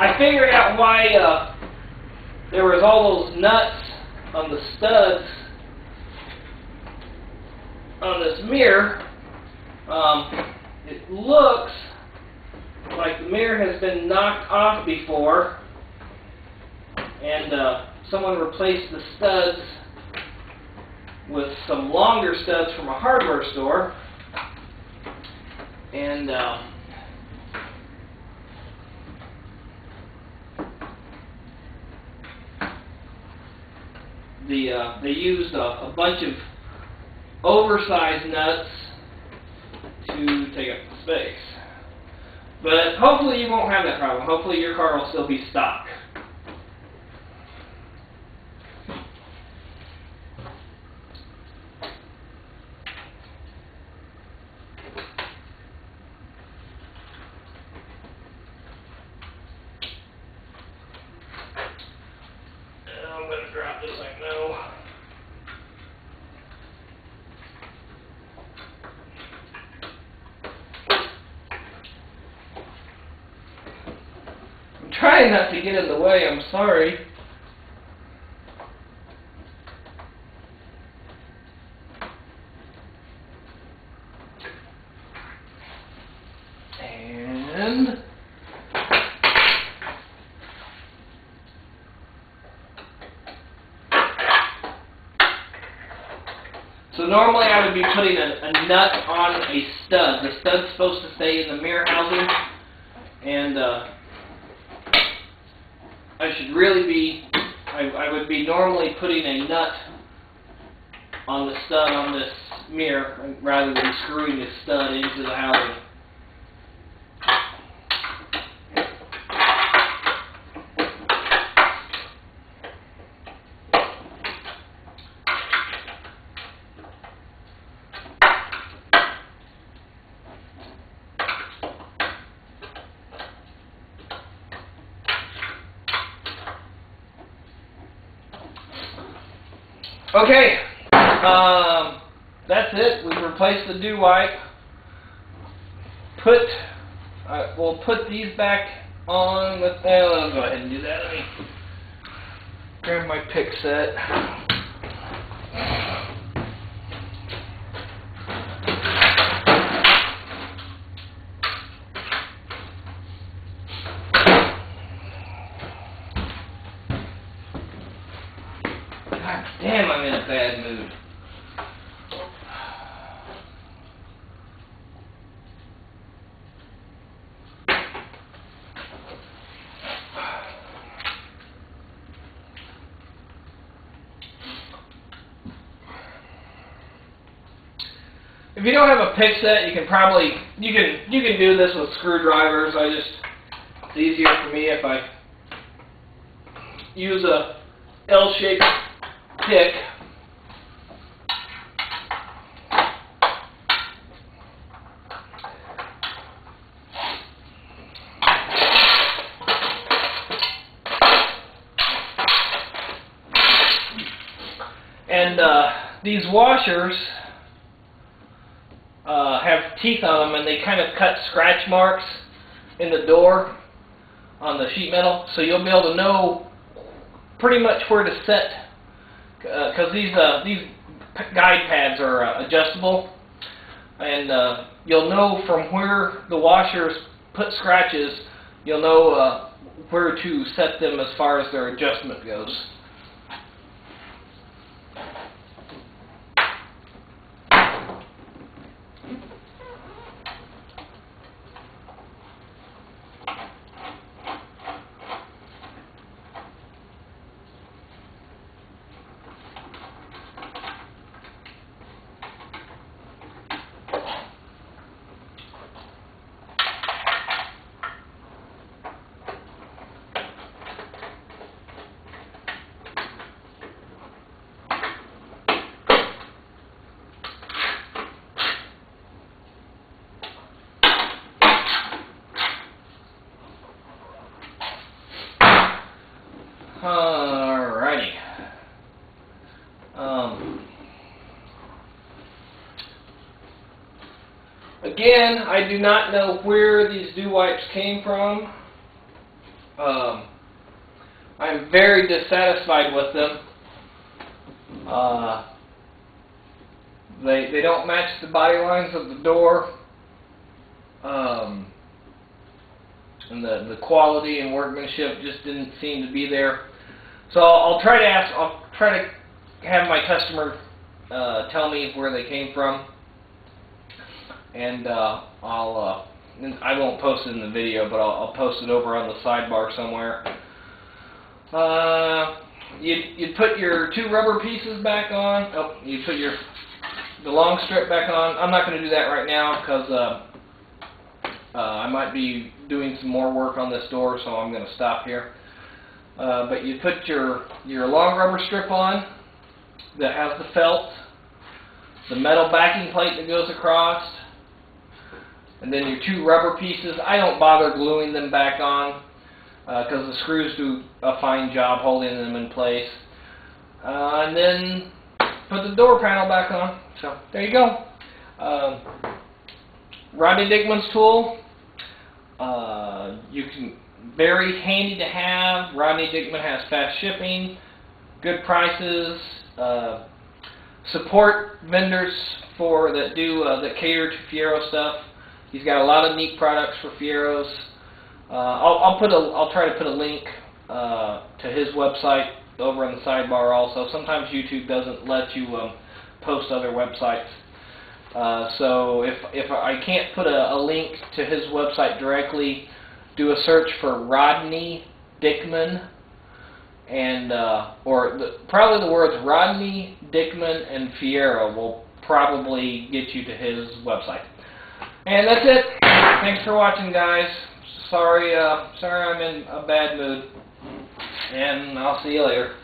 I figured out why uh, there was all those nuts on the studs on this mirror. Um, it looks like the mirror has been knocked off before, and uh, someone replaced the studs with some longer studs from a hardware store. And uh, the uh, they used a, a bunch of oversized nuts to take up the space. But hopefully you won't have that problem. Hopefully your car will still be stock. I'm going to drop this I know. I'm trying not to get in the way, I'm sorry. And So normally I would be putting a, a nut on a stud. The stud's supposed to stay in the mirror housing, and uh, I should really be, I, I would be normally putting a nut on the stud on this mirror rather than screwing the stud into the housing. Okay, um, that's it. We've replaced the dew wipe. Put, uh, we'll put these back on with, uh, I'll go ahead and do that. Let me grab my pick set. Bad mood. If you don't have a pick set, you can probably you can you can do this with screwdrivers. I just it's easier for me if I use a L-shaped pick. And uh, these washers uh, have teeth on them, and they kind of cut scratch marks in the door on the sheet metal, so you'll be able to know pretty much where to set because these uh, these guide pads are uh, adjustable, and uh, you'll know from where the washers put scratches. You'll know uh, where to set them as far as their adjustment goes. Alrighty. Um, again, I do not know where these dew wipes came from. Um, I'm very dissatisfied with them. Uh, they they don't match the body lines of the door. Um, and the the quality and workmanship just didn't seem to be there. So I'll, try to ask. I'll try to have my customer uh, tell me where they came from, and uh, I'll. Uh, I won't post it in the video, but I'll, I'll post it over on the sidebar somewhere. Uh, you you put your two rubber pieces back on. Oh, you put your the long strip back on. I'm not going to do that right now because uh, uh, I might be doing some more work on this door, so I'm going to stop here. Uh, but you put your your long rubber strip on that has the felt, the metal backing plate that goes across, and then your two rubber pieces. I don't bother gluing them back on because the screws do a fine job holding them in place. Uh, and then put the door panel back on. So there you go. Um, Rodney Dickman's tool. Uh, you can very handy to have. Rodney Dickman has fast shipping, good prices. Uh, support vendors for that do uh, that cater to Fiero stuff. He's got a lot of neat products for Fieros. Uh, I'll, I'll put a I'll try to put a link uh, to his website over on the sidebar also. Sometimes YouTube doesn't let you um, post other websites. Uh, so if if I can't put a, a link to his website directly, do a search for Rodney Dickman, and uh, or the, probably the words Rodney Dickman and Fiero will probably get you to his website. And that's it. Thanks for watching, guys. Sorry, uh, sorry I'm in a bad mood. And I'll see you later.